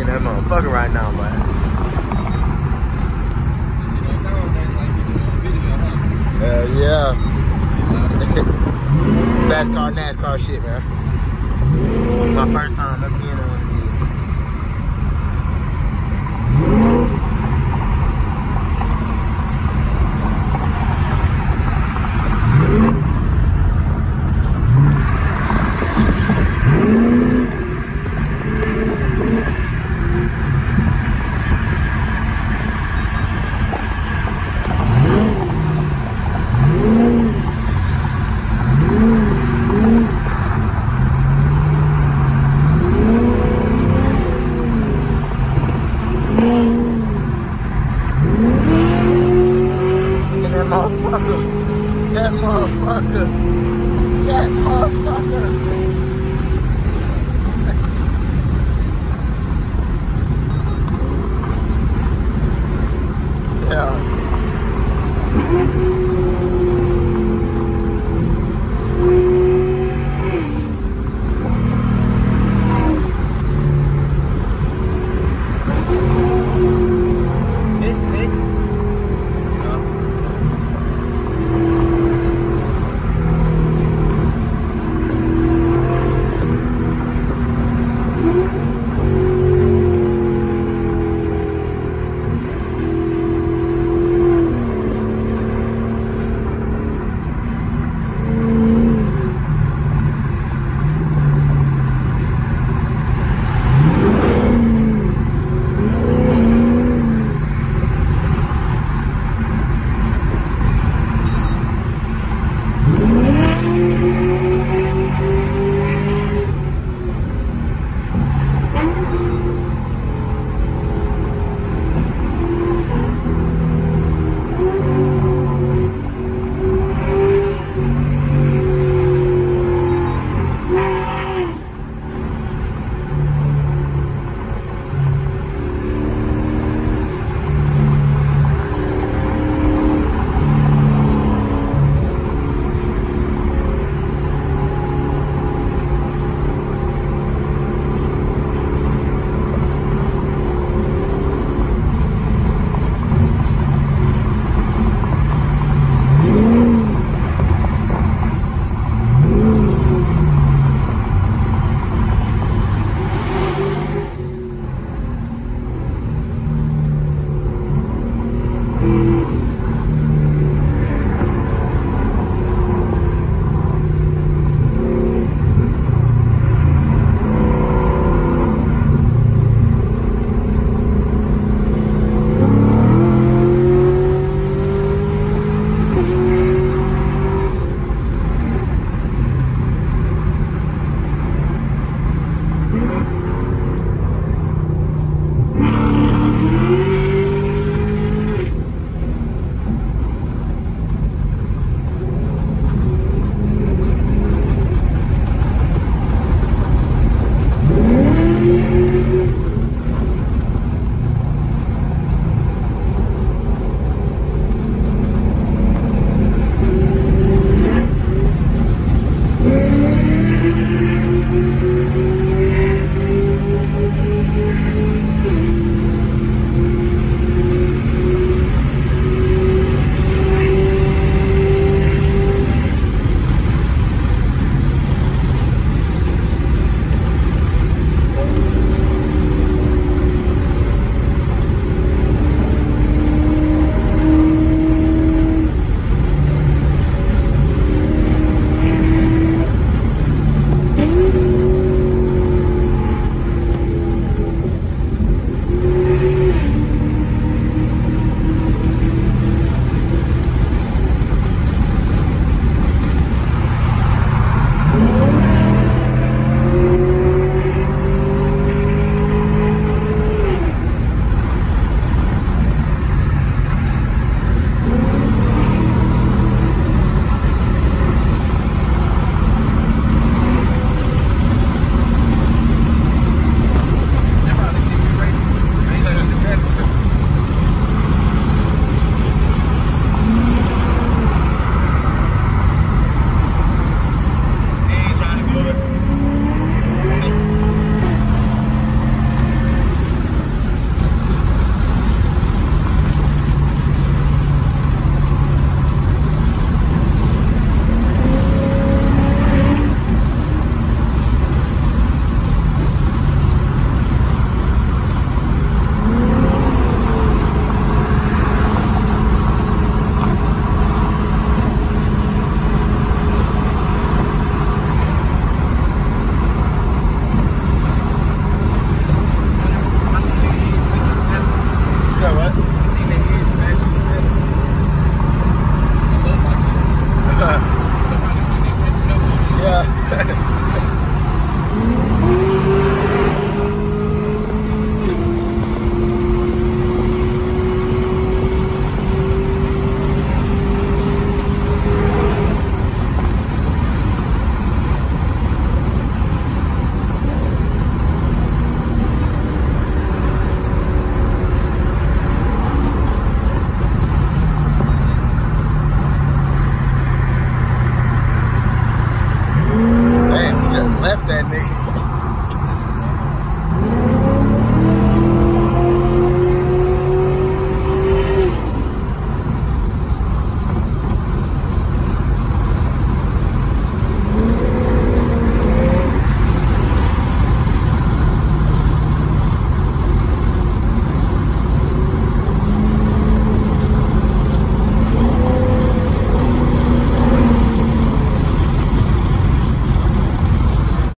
in that motherfucker right now, man. Uh, yeah. NASCAR, NASCAR shit, man. My first time ever being on motherfucker. That motherfucker. That motherfucker.